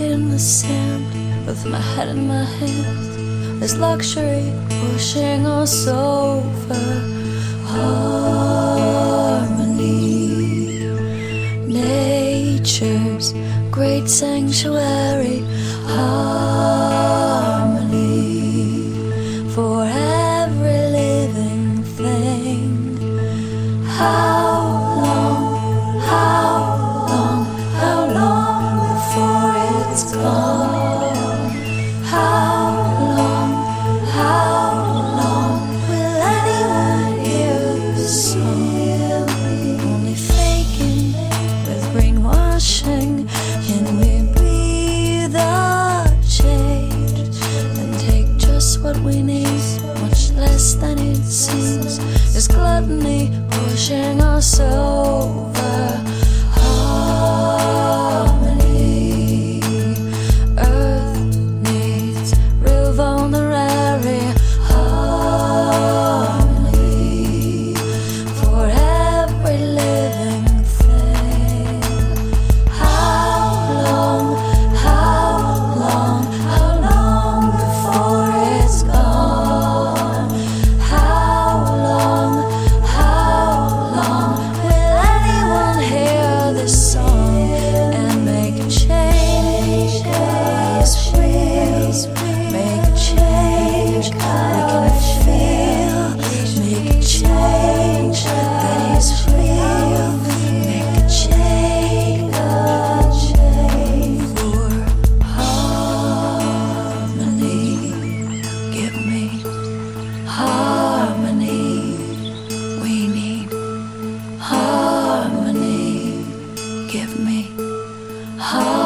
in the sand With my head in my hands. There's luxury washing us over Harmony. Nature's great sanctuary. Can we be the change and take just what we need, much less than it seems? Is gluttony pushing us over? me. Oh.